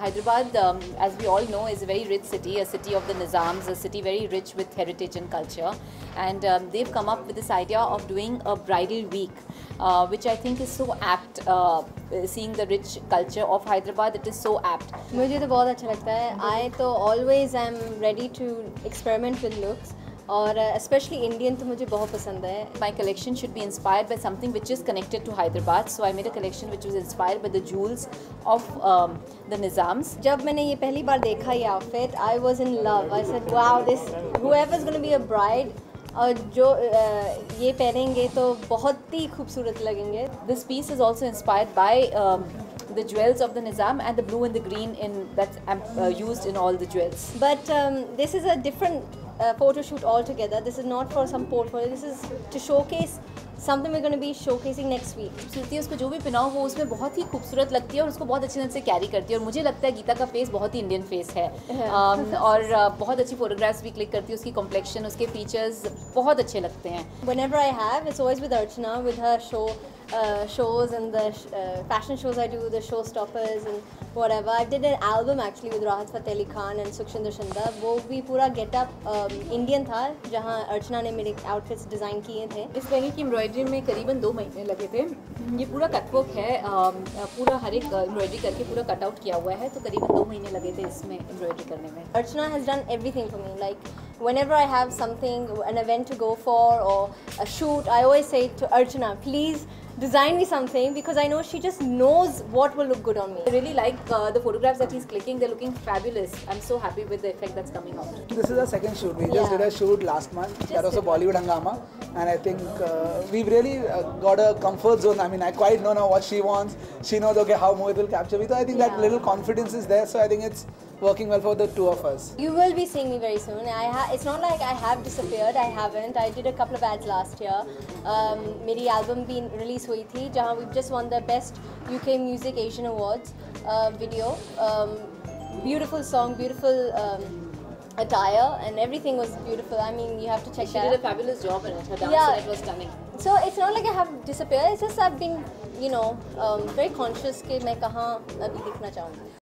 Hyderabad, um, as we all know, is a very rich city, a city of the Nizams, a city very rich with heritage and culture. And um, they've come up with this idea of doing a bridal week, uh, which I think is so apt. Uh, seeing the rich culture of Hyderabad, it is so apt. मुझे तो बहुत अच्छा लगता है आई तो always I am ready to experiment with looks और specially Indian तो मुझे बहुत पसंद है। My collection should be inspire by something which is connected to Hyderabad so I मेरे collection which is inspire by the jewels of the Nizams जब मैंने ये पहली बार देखा ये outfit I was in love I said wow this is be a bride और जो ये पहनेंगे तो बहुत ही खूबसूरत लगेंगे. This piece is also inspire by the jewels of the Nizam and the blue and the green in that use in all the jewels but this is a different uh, photo shoot altogether. This is not for some portfolio. This is to showcase something we be showcasing next week Shruti उसको जो भी पहनाओ वो उसमें बहुत ही खूबसूरत लगती है और उसको बहुत अच्छी तरह से कैरी करती है। और मुझे लगता है गीता का फेस बहुत ही इंडियन फेस है। um, और uh, बहुत अच्छी फोटोग्राफ्स भी क्लिक करती है उसकी कॉम्प्लेक्शन उसके फीचर्स बहुत अच्छे लगते हैं। Whenever I have it's always with Archana with her show shows in fashion shows I do the showstoppers in whatever I did an album actually with Rahat Fateh Ali Khan and Sukshinder Shinda वो भी पूरा getup Indian था जहाँ अर्चना ने मेरे outfits design किए थे। इस तरह की एम्ब्रॉयडरी में करीबन दो महीने लगे थे। ये पूरा कटबुक है पूरा हर एक एम्ब्रॉयडरी करके पूरा कटआउट किया हुआ है तो करीबन दो महीने लगे थे इसमें एम्ब्रॉयडरी करने में। Archana has done everything for me like whenever I have something an event to go for or shoot I O S at Archana please design me something because I know she just knows what will look good on me. I really like uh, the photographs that he's clicking. They're looking fabulous. I'm so happy with the effect that's coming out. This is our second shoot. We just did a shoot last month. that was a Bollywood hangama, and I think uh, we've really uh, got a comfort zone. I mean, I quite know now what she wants. She knows okay how Mohit will capture me. So I think that little confidence is there. So I think it's working well for the two of us. You will be seeing me very soon. I ha- it's not like I have disappeared. I haven't. I did a couple of ads last year. Um, मेरी album भी release हुई थी जहाँ we just won the best UK Music Asian Awards uh, video. Um, beautiful song, beautiful um, attire, and everything was beautiful. I mean, you have to check She that. did a out. fabulous job in it. Her dance Yeah. in it was stunning. So it's not like I have disappeared. It's just I've been, you know, um, very conscious कि मैं कहाँ अभी दिखना चाहूँगी.